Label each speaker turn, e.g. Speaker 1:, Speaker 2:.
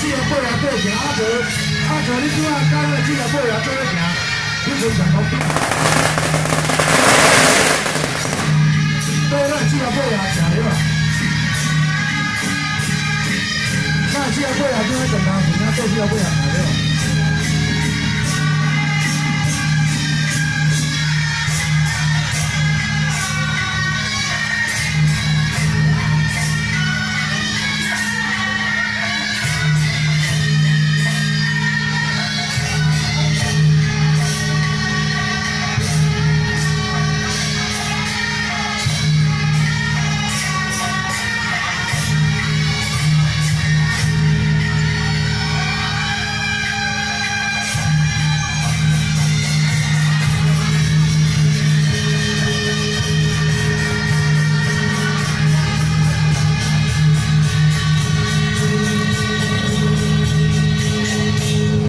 Speaker 1: 四个八爷过行，阿哥，阿哥，你怎啊跟咱四个八爷做咧行？你非常高。对，四个八爷行了？那四个八爷怎咧干嘛？人四个八爷行。